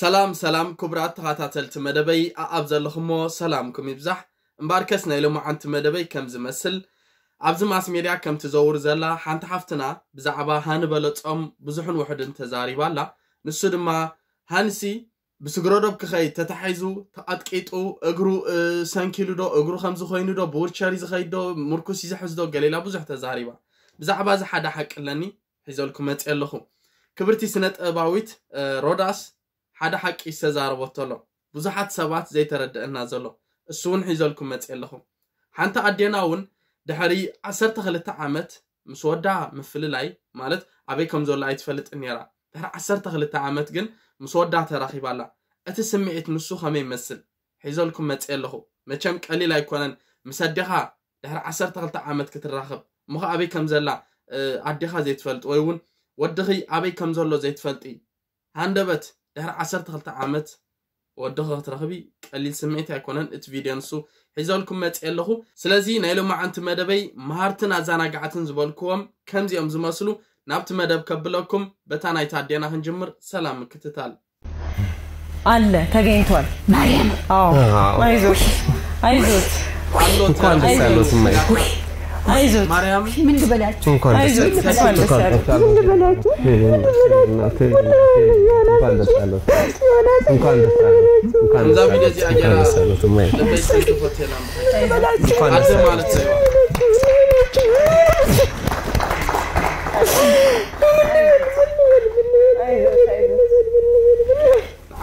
ሰላም ሰላም ክቡራት ተኸታተልቲ መደበይ ኣብ ዘለኹሞ ሰላምኩም ይብዛሕ እምበር ከስ ናይ ሎማዓንቲ መደበይ ከም ዝመስል ኣብዚ ማስ ሜድያ ከም ትዘውር ዘላ ሓንቲ ሓፍትና ብዛዕባ ሃንበለ ፆም ብዙሕን ውሕድን ተዛሪባ ኣላ ንሱ ድማ ሃንሲ ብስግረዶብ ክኸይድ ተታሒዙ ተቐጥቂጡ እግሩ ሰንኪሉ ዶ እግሩ ከምዚ ኮይኑ ዶ ብውርቸር ዝኸይድ ዶ ምርኩስ ይዘሕዝ ዶ ገሌላ ብዙሕ ተዛሪባ ብዛዕባ እዚ ሓደ ሓቂ ኣለኒ ሒዘልኩም መፅእ ኣለኹ ክብርቲ ስነ ጥበባዊት ሮዳስ ሓደ ሓቂ ዝተዛረቦ እተሎ ብዙሓት ሰባት ዘይተረድአና ዘሎ እሱ እውን ሒዘልኩም መፅ ኣለኹም ሓንቲ ኣዴና እውን ድሕሪ 12 ዓመት ምስ ወዳ ምፍልላይ ማለት ኣበይ ከም ዘሎ ኣይትፈልጥ ነራ ድሕሪ 12 ዓመት ግን ምስ ወዳ ተራኺባላ እቲ ስምዒት ንሱ ከመይ ይመስል ሒዘልኩም መፅ ኣለኹ መቸም ቀሊል ኣይኮነን ምስ ኣዴኻ ድሕሪ 12 ዓመት ክትራኽብ እሞ ኣበይ ከም ዘላ ኣዴኻ ዘይትፈልጥ ወይ እውን ወዲኺ ኣበይ ከም ዘሎ ዘይትፈልጢ ሃንደበት ድሕሪ 12 ዓመት ወዶ ክትረኽቢ ቀሊል ስምዒት ኣይኮነን እቲ ቪድዮ ንሱ ሒዘልኩም መፅእ ኣለኹ ስለዚ ናይ ሎም ዓንቲ መደበይ መሃርትን ኣዘናጋዓትን ዝበልክዎም ከምዚኦም ዝመስሉ ናብቲ መደብ ከብለኩም በታ ናይ ታዴና ክንጅምር ሰላም ምክትታል አለ ተገኝቷል ማርያም አይዞት አይዞት አይዞት ማርያም ምን ልበላችሁ? እንኳን አይዞት እንኳን ደስ ያለህ። ምን ልበላችሁ? ምን ልበላችሁ? እንኳን ደስ ያለህ። እንኳን ደስ ያለህ። እንኳን ደስ ያለህ። እንኳን ደስ ያለህ።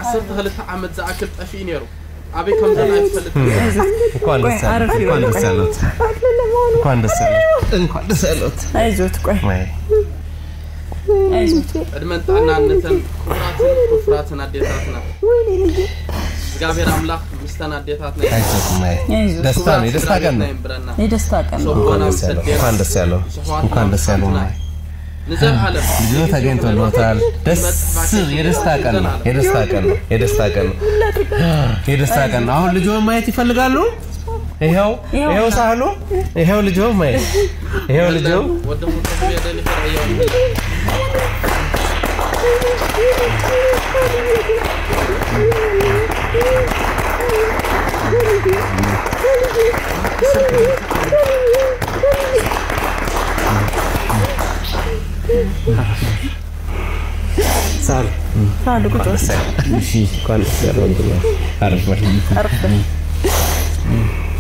ዓሰርተ ክልተ ዓመት ዝኣክል ጠፊእ ነይሩ ኣበይ ከም ዘሎ ኣይትፈልጥ እንኳን ደስ ያለት እንኳን ደስ ያለት እንኳን ደስ አለዎት። እንኳን ደስ አለዎት። አይዞት፣ ቆይ እድሜን፣ ኩራትን፣ ኩፍራትን አዴታት ናት። እግዚአብሔር አምላክ ሚስተን አዴታት ደስታ ነው። የደስታ ቀን ነው። የደስታ ቀን ነው። እንኳን ደስ ያለው፣ እንኳን ደስ ያለው ልጆ ተገኝቶልዎታል። ደስ የደስታ ቀን ነው። የደስታ ቀን ነው። የደስታ ቀን ነው። አሁን ልጆን ማየት ይፈልጋሉ። ይኸው ይኸው ሳህኑ ይኸው ልጆም ማይ ይኸው ልጆም ሳሉ ሳሉ ቁጭ ወሰ እንኳን ያለው አረፍ አረፍ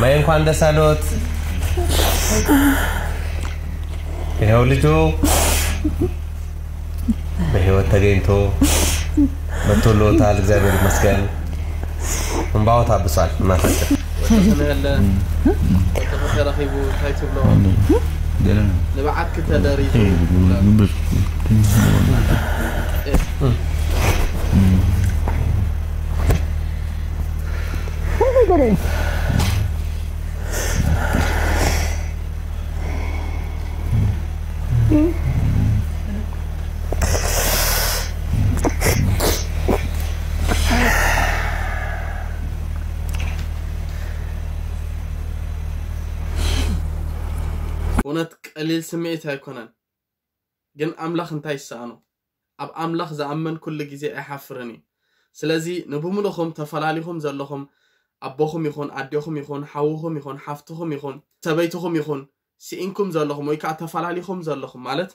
እማዬ እንኳን ደስ አለዎት። ይኸው ልጆ በህይወት ተገኝቶ መጥቶልዎታል። እግዚአብሔር ይመስገን። እንባው ታብሷል። እናታቸው لبعك የሚል ስምዒት ኣይኮነን ግን ኣምላኽ እንታይ ይሰኣኖ ኣብ ኣምላኽ ዝኣመን ኩሉ ግዜ ኣይሓፍርን እዩ ስለዚ ንብምልኹም ተፈላለኹም ዘለኹም ኣቦኹም ይኹን ኣዴኹም ይኹን ሓውኹም ይኹን ሓፍትኹም ይኹን ሰበይትኹም ይኹን ስኢንኩም ዘለኹም ወይ ከዓ ተፈላለኹም ዘለኹም ማለት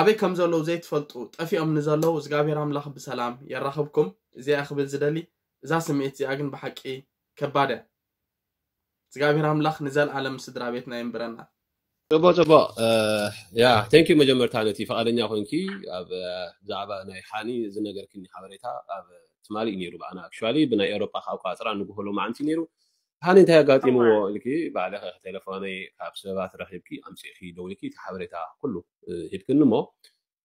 ኣበይ ከም ዘለዉ ዘይትፈልጡ ጠፊኦም ንዘለዉ እግዚኣብሔር ኣምላኽ ብሰላም የራኽብኩም እዚኣ ክብል ዝደሊ እዛ ስምዒት እዚኣ ግን ብሓቂ ከባድ እያ እግዚኣብሔር ኣምላኽ ንዘለኣለም ስድራ ቤትና ይንብረና ፅቡቅ ፅቡቅ ያ ቴንኪ መጀመርታ ነቲ ፈቃደኛ ኮንኪ ኣብ ብዛዕባ ናይ ሓኒ ዝነገርክኒ ሓበሬታ ኣብ ትማሊ እዩ ነይሩ ብኣና ኣክሽዋሊ ብናይ ኤሮፓ ካብ ቋፅራ ንግህሎ መዓንቲ ነይሩ ሓኒ እንታይ ኣጋጢምዎ ኢልኪ ባዕለኸ ቴሌፎነይ ካብ ሰባት ረኪብኪ ኣምፅኢኺ ደውልኪ እቲ ሓበሬታ ኩሉ ሂብክኒ እሞ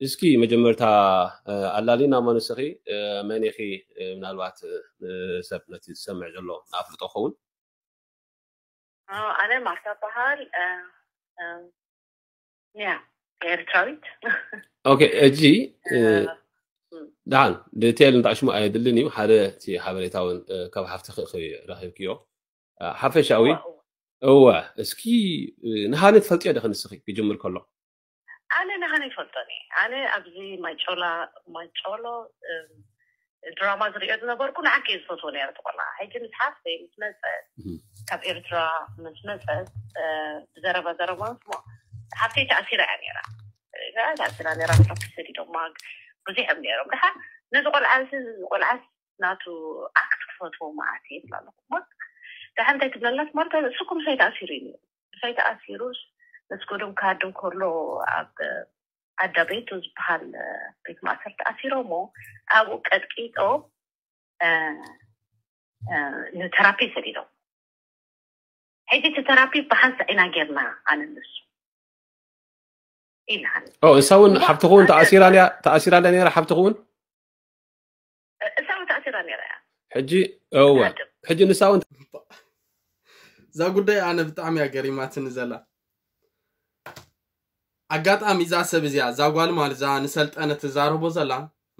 እስኪ መጀመርታ ኣላሊና መነስኺ መኒኺ ምናልባት ሰብ ነቲ ዝሰምዕ ዘሎ ንኣፍልጦ ኸውን ኣነ ማርታ በሃል ያ ኤርትራዊት ኦኬ እጂ ድሓን ዲቴይል ንጣዕሽሙ ኣየድልን እዩ ሓደ እቲ ሓበሬታ እውን ካብ ሓፍቲ ክእኽብ ረኪብክዮ ሓፈሻዊ እወ እስኪ ንሃነ ትፈልጥዮ ድኽን ንስኺ ክጅምር ከሎ ኣነ ንሃነ ይፈልጦኒ ኣነ ኣብዚ ማይጮላ ማይጮሎ ድራማ ዝሪኦ ዝነበርኩ ንዓቂ ዝፈትዎ ነረ ትቆላ ሕጂ ምስ ሓፍቲ ምስ መፀት ካብ ኤርትራ ምስ መፅአት ብዘረባ ዘረባ ሓፍተይ ተኣሲራ እያ ነራ ተኣሲራ ነራ ፕሮፌሰር ኢዶማግ ብዙሕ እዮም ነሮም ድሓ ነዚ ቆልዓስ ቆልዓስ ናቱ ኣክት ክፈትዎ መዓት ይብል ኣለኹ ሞ ድሓ እንታይ ትብለላት ማለት ንስኩም ንሳይ ተኣሲሩ እዩ ነሩ ንሳይ ተኣሲሩ ንስኩዶም ክሃድ እንከሎ ኣብ ኣዳቤቱ ዝበሃል ቤት ማእሰር ተኣሲሮሞ ኣብኡ ቀጥቂጦ ንተራፒ ሰዲዶም هيدي تيرابي بحس انا غير ما على النص او يسوون حبتغون تاثير عليها تاثير على نيره حبتغون يسوون تاثير على نيره حجي هو حجي نساون ዛ ጉዳይ ኣነ ብጣዕሚ እያ ገሪማትን ዘላ ኣጋጣሚ እዛ ሰብ እዚኣ እዛ ጓል ማለት እዛ ንሰልጠነ ትዛረቦ ዘላ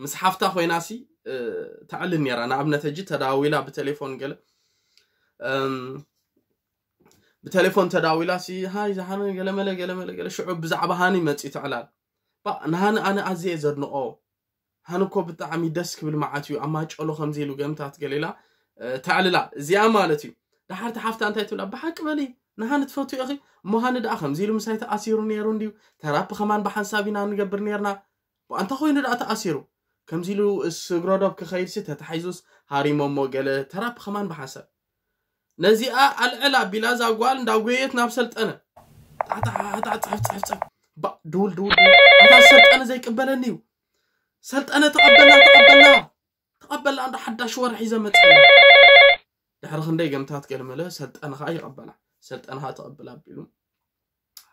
ምስ ሓፍታ ኮይና ሲ ተዕልን ነራ ንኣብነት ሕጂ ተዳዊላ ብቴሌፎን ገለ ብቴሌፎን ተዳዊላ ሲ ሃይ ዝሓነ ገለመለ ገለመለ ገለ ሽዑ ብዛዕባ ሃኒ መፂቱ ዕላል ንሃኒ ኣነ ኣዝየ ዘድንቆ ሃኒ እኮ ብጣዕሚ ደስ ክብል መዓት እዩ ኣማጨሎ ከምዚ ኢሉ ገምታት ገሊላ ተዕልላ እዚኣ ማለት እዩ ድሓርቲ ሓፍታ እንታይ ትብላ ብሓቂ በሊ ንሃኒ ትፈትኡ ኢኺ እሞ ሃኒ ደኣ ከምዚ ኢሉ ምሳይ ተኣሲሩ ነይሩ እንድዩ ተራፕ ከማን ብሓንሳብ ኢና ንገብር ነርና እንተ ኮይኑ ደኣ ተኣሲሩ ከምዚ ኢሉ ስግረዶብ ክኸይድ ሲ ተተሓይዙስ ሃሪሞሞ ገለ ተራፕ ከማን ብሓንሳብ نزیق آل علا بلا زاغوال داغویت نابسلت انا عطا عطا عطا عطا عطا با دول دول عطا سلت انا زي كبالا نيو سلت انا تقبلا تقبلا تقبلا عند حدا شوار حزمت انا دحر خندي قمتات كلمة له سلت انا خاي قبلا سلت انا ها تقبلا بيلو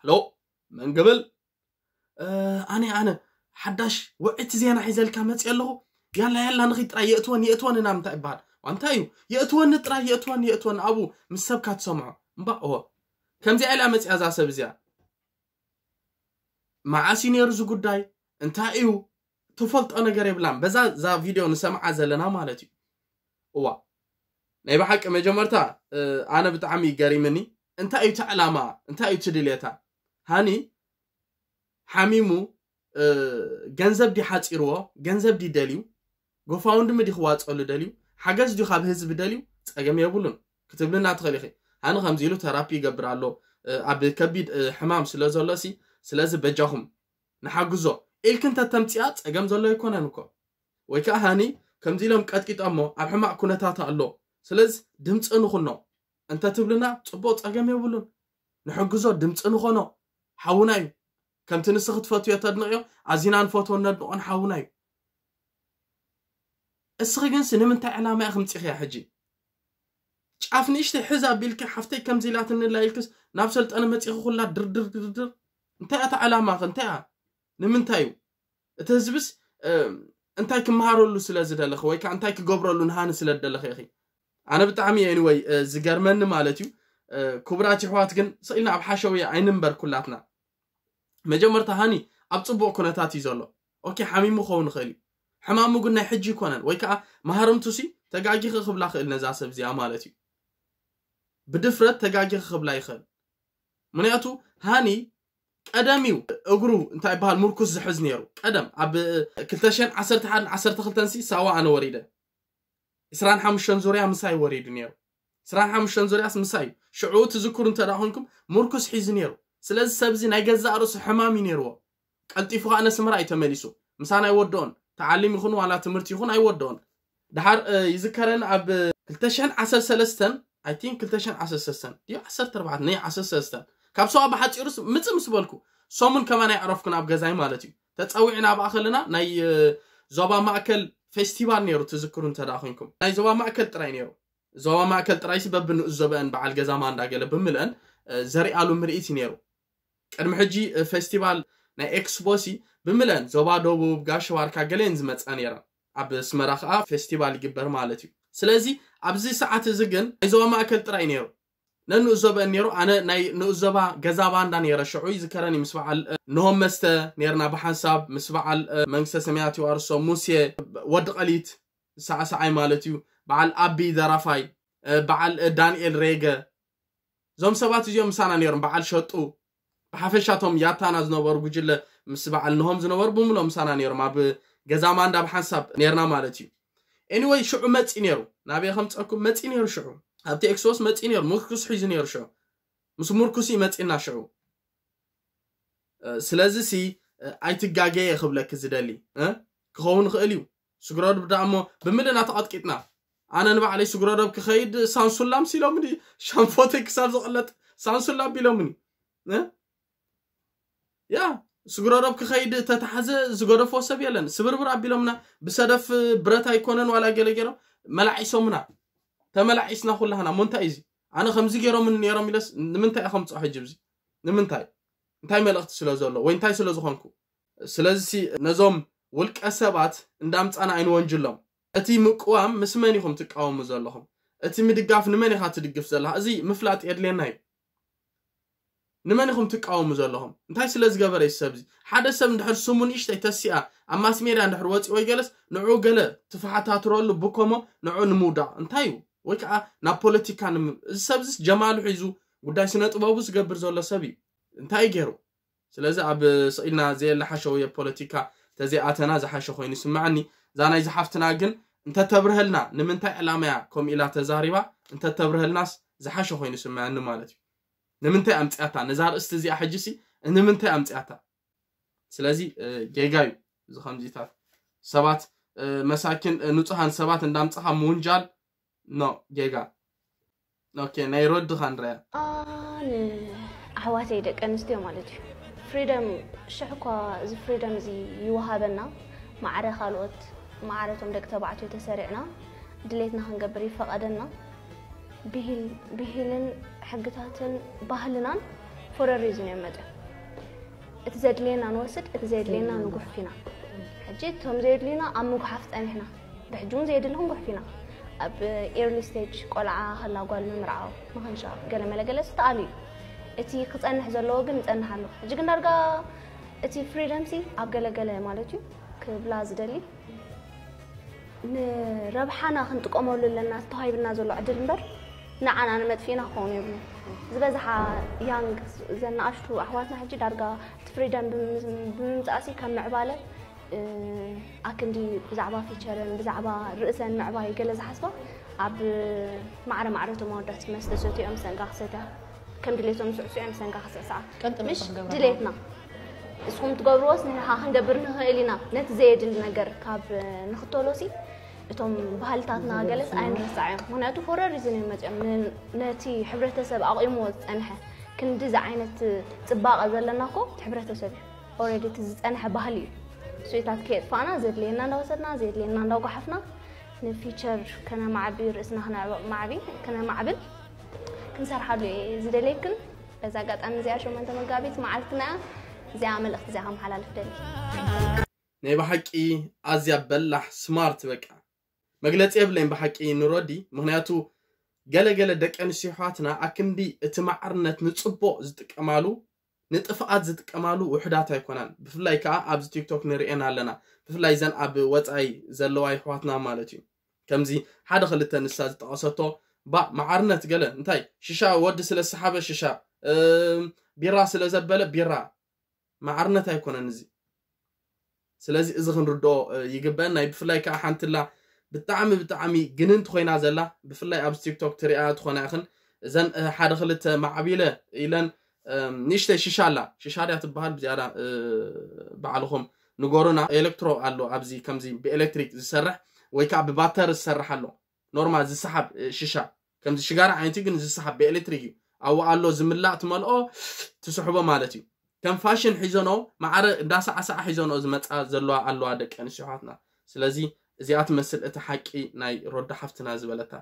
هلو من قبل اه انا انا حداش وقت زينا حزال كامت يلغو يلا يلا نغيت رأي اتوان يأتوان انا متعبال ዋንታ እዩ የእትወን ጥራ የእትወን የእትወን ኣብኡ ምስ ሰብካ ትሰምዖ እምባ ኦ ከምዚ ኢላ መፅያ እዛ ሰብ እዚኣ መዓሲ ነይሩ እዚ ጉዳይ እንታይ እዩ ትፈልጦ ነገር የብላን በዛ እዛ ቪድዮ ንሰምዓ ዘለና ማለት እዩ እዋ ናይ ብሓቂ መጀመርታ ኣነ ብጣዕሚ ገሪምኒ እንታይ እዩ እቲ እንታይ እዩ ትድልታ ሃኒ ሓሚሙ ገንዘብ ዲ ሓፂርዎ ገንዘብ ዲ ደልዩ ጎፋውንድሚ ዲ ክዋፀሉ ደልዩ ሓገዝ ድዩ ካብ ህዝቢ ደልዩ ፀገም የብሉን ክትብልና ትኽእል ኢኺ ኣነ ከምዚ ኢሉ ተራፒ ይገብር ኣሎ ኣብ ከቢድ ሕማም ስለ ዘሎ ሲ ስለዚ በጃኹም ንሓግዞ ኢልክን ተተምፅያ ፀገም ዘሎ ይኮነን እኮ ወይ ከዓ ሃኒ ከምዚ ኢሎም ቀጥቂጦሞ ኣብ ሕማቅ ኩነታት ኣሎ ስለዚ ድምፂ ንኹኖ እንተትብልና ፅቡቅ ፀገም የብሉን ንሕግዞ ድምፂ ንኾኖ ሓውና እዩ ከምቲ ንስ ክትፈትዮ ተድንቕዮ ኣዝና ንፈትዎ ነድንቆን ሓውና እዩ اسرقن سنمنتا علامة أخم تخيا حجي شعاف نيشتي حزا بيلك حفتي كم زيلات ان الله يلكس نابسلت أنا متيخ خلا در در در در انتا أتا علامة انتا نمنتايو تهزبس انتاي كمهارو لو سلا زدالخ ويكا انتاي كقبرو لو نهان سلا دالخ يا أخي أنا بتعمي anyway زقرمن مالتيو كبرات حوات كن سئلنا أبحاشوية عين نمبر كلاتنا مجمرتا هاني أبتصبو كونتاتي زولو أوكي حميمو خون خيلي حمامو قلنا حجي كونن ويكا ما هرمتو سي تقاقي خخب لا خيل نزا سب زي عمالتي بدفرت تقاقي خخب لا يخل منياتو هاني قدميو اقرو انتا ايبها المركز زحز نيرو قدم عب كلتاشين عسر تحان عسر تخلتنسي ساوا انا وريدة اسران حمشان زوريا مساي وريد نيرو سران حمشان زوريا مساي شعو تذكر انتا راهنكم مركز حيز نيرو سبزي نايقز زارو سحمامي نيرو قلتي فوق انا سمرا يتمليسو مسانا يودون تعليم يخون ولا تمرت يخون أيودون دحر يذكرن أب كلتشن عسل سلستن I think كلتشن عسل سلستن يا عسل تربعة نية عسل سلستن كاب سوا بحد يرس متى مسبلكو سومن كمان يعرفكن أب جزاي مالتي تتسويعنا بأخلنا ناي زبا مأكل فيستيفال نيرو تذكرون تراخينكم ناي زبا مأكل تراي نيرو زبا مأكل تراي سبب إنه الزبائن بعد جزا ما عندها قلب بملأن زري على مرئتي نيرو قدم حجي فيستيفال ناي إكسبوسي ብምለን ዞባ ደቡብ ጋሸዋርካ ገሌን ዝመፀ ነይረን ኣብ ስመራ ከዓ ፌስቲቫል ይግበር ማለት እዩ ስለዚ ኣብዚ ሰዓት እዚ ግን ናይ ዞባ ማእከል ጥራይ ነይሩ ነንዕዘበአን ነይሩ ኣነ ናይ ንዕዘባ ገዛ ባንዳ ነይረ ሽዑ ዝከረኒ ምስ በዓል ንሆም መስተ ነርና ብሓንሳብ ምስ በዓል መንግስተ ሰማያት እዩ ኣርሶም ሙሴ ወዲ ቀሊት ሳዕሳዓይ ማለት እዩ በዓል ኣቢ ዘራፋይ በዓል ዳንኤል ሬገ እዞም ሰባት እዚኦም ምሳና ነይሮም በዓል ሸጡ ብሓፈሻቶም ያታና ዝነበሩ ጉጅለ ምስ በዓል ንሆም ዝነበሩ ብምሎም ምሳና ነይሮም ኣብ ገዛማ እንዳብ ሓንሳብ ነርና ማለት እዩ ኤኒወይ ሽዑ መፂ ነይሩ ናበየ ከምፀኩም መፂ ነይሩ ሽዑ ኣብቲ ኤክሶስ መፂ ነይሩ ምርኩስ ሒዙ ነይሩ ሽዑ ምስ ምርኩስ መፂና ሽዑ ስለዚ ሲ ኣይትጋገየ ክብለክ ዝደሊ ክኸውን ይኽእል እዩ ስግረዶብ ዳ እሞ ብምድና ተቐጥቂጥና ኣነ ንባዕለይ ስግረዶብ ክኸይድ ሳንሱላም ሲሎምኒ ሻንፎተይ ክሳብ ዝቕለጥ ሳንሱላም ቢሎምኒ ያ سقراب كخيد تتحز سقراب وسبي لنا سبر برا بيلمنا بسدف برتا يكونن ولا جل جرا ملعيسمنا تملعيسنا كلها أنا منتعزي أنا خمسة جرا من نيرا ملص منتعي خمسة حجبزي منتعي منتعي ملقت سلاز الله وينتعي سلاز خانكو سلازسي نظام ولك أسبات ندمت أنا عين وانجلهم أتي مقام مسمني خم أو مزالهم أتي مدقف نمني خاطر دقف زلها أزي مفلات يدلي نايم ንመን ኢኹም ትቃወሙ ዘለኹም እንታይ ስለ ዝገበረ ዩ ሰብዚ ሓደ ሰብ እንድሕር ስሙ ንእሽተይ ተሲኣ ኣብ ማስሜድያ እንድሕር ወፂ ወይ ገለስ ንዑ ገለ ትፈሓታትረሉ ብከሞ ንዑ ንምውዳቕ እንታይ እዩ ወይ ከዓ ናብ ፖለቲካ እዚ ሰብዚ ጀማል ሒዙ ጉዳይ ስነ ጥበቡ ዝገብር ዘሎ ሰብ እዩ እንታይ እዩ ገይሩ ስለዚ ኣብ ስኢልና ዘየለሓሸ ወየ ፖለቲካ ተዘይኣተና ዝሓሸ ኮይኑ ይስምዓኒ እዛ ናይ ዝሓፍትና ግን እንተተብርህልና ንምንታይ ዕላማያ ከምኡ ኢላ ተዛሪባ እንተተብርህልናስ ዝሓሸ ኮይኑ ይስምዐኒ ማለት እዩ ንምንታይ ኣምፅያታ ነዛ ርእስቲ እዚኣ ሕጂ ሲ ንምንታይ ኣምፅያታ ስለዚ ጌጋ እዩ እዚ ከምዚታት ሰባት መሳኪን ንፁሃን ሰባት እንዳምፅካ ምውንጃል ኖ ጌጋ ናይ ሮድኻ ንረያ ኣሕዋተይ ደቂ ኣንስትዮ ማለት እዩ ፍሪደም ሽሕ እኳ እዚ ፍሪደም እዚ ይወሃበና ማዕረ ካልኦት ማዕረቶም ደቂ ተባዕትዮ ተሰሪዕና ድሌትና ክንገብር ይፈቐደና بهل بهلن حقتاتن ባህልናን ፎር ሪዝን የመጠ እቲ ዘድልየና ንወስድ እቲ ዘድልየና ንጉሕፍ ኢና ሕጂ እቶም ዘየድልዩና ኣብ ምጉሓፍ ፀኒሕና ብሕጂ እውን ዘየድልኹም ጉሕፍ ኢና ኣብ ኤርሊ ስቴጅ ቆልዓ ከላ ጓል ምምርዓው ንክንሻር ገለ መለገለ ዝተኣሉ እዩ እቲ ክፀንሕ ዘለዎ ግን ይፀንሕ ኣሎ ሕጂ ግን ዳርጋ እቲ ፍሪደምሲ ኣብ ገለገለ ማለት እዩ ክብላ ዝደሊ ንረብሓና ክንጥቀመሉ ኣለና ዝተዋሂብና ዘሎ ዕድል እምበር نعم انا مدفينه خوني يبنى زبزحة يانغ زن اشتو احواتنا حجي دارقا تفريدن بمزاسي كم معبالة اكن دي بزعبا في شرن بزعبا رئيسا معبا يقل زي حسبا عب معرة معرة تمودت مستسوتي ام سنقاخ ستا كم دليتو مسعسو ام سنقاخ ستا كنت مش دليتنا اسخم تقبروس نحا هنقبرنا هالينا نتزايد النقر كاب نخطولوسي እቶም ባህልታትና ገለፅ ኣይንርሳዕዮም ምክንያቱ ፎረ ሪዝን እዩ መፅኦም ነቲ ሕብረተሰብ ኣቑሞዎ ዝፀንሐ ክንዲ ዚ ዓይነት ፅባቐ ዘለና ኮ ሕብረተሰብ እዩ ኦረዲ እቲ ዝፀንሐ ባህል እዩ ስኢታት ከየጥፋእና ዘድልየና እንዳወሰድና ዘድልየና እንዳጓሓፍና ንፊቸር ከነማዕቢ ርእስና ክነማዕቢ ከነማዕብል ክንሰርሓሉ እየ ዝደለይክን በዛ ኣጋጣሚ እዚኣ ሸመንተ መጋቢት መዓልትና እዚኣ መልእኽቲ እዚኣ ከመሓላልፍ ደሊ ናይ ብሓቂ ኣዝያ በላሕ ስማርት በቃ መግለፂ የብለይን ብሓቂ ንሮዲ ምክንያቱ ገለገለ ደቂ ኣንስትዮ ኣሕዋትና ኣክንዲ እቲ ማዕርነት ንፅቡቅ ዝጥቀማሉ ንጥፍኣት ዝጥቀማሉ ውሕዳት ኣይኮናን ብፍላይ ከዓ ኣብዚ ቲክቶክ ንሪአን ኣለና ብፍላይ ዘን ኣብ ወፃኢ ዘለዋ ኣሕዋትና ማለት እዩ ከምዚ ሓደ ክልተ ንሳ ዝጠቐሰቶ ባ ማዓርነት ገለ እንታይ ሽሻ ወዲ ስለ ሰሓበ ሽሻ ቢራ ስለ ዘበለ ቢራ ማዓርነት ኣይኮነን እዚ ስለዚ እዚ ክንርድኦ ይግበአን ናይ ብፍላይ ከዓ ሓንትላ ብጣዕሚ ብጣዕሚ ግንንቲ ኮይና ዘላ ብፍላይ ኣብ ቲክቶክ ትሪኣ ትኾነ ይኽን እዘን ሓደ ክልተ ማዕቢለ ኢለን ንእሽተይ ሽሻ ኣላ ሽሻ ድያ ትበሃል ብዝያዳ በዓልኹም ንጎሩና ኤሌክትሮ ኣሎ ኣብዚ ከምዚ ብኤሌክትሪክ ዝሰርሕ ወይ ከዓ ብባተር ዝሰርሕ ኣሎ ኖርማል ዝሰሓብ ሽሻ ከምዚ ሽጋራ ዓይነት ግን ዝሰሓብ ብኤሌክትሪክ እዩ ኣብኡ ኣሎ ዝምላእ ትመልኦ ትስሕቦ ማለት እዩ ከም ፋሽን ሒዘኖ ማዕረ እንዳሳዓሳዓ ሒዘኖ ዝመፃ ዘለዋ ኣለዋ ደቂ ኣንስትዮ ኣሕዋትና ስለዚ እዚኣ ትመስል እቲ ሓቂ ናይ ሮዳ ሓፍትና ዝበለታ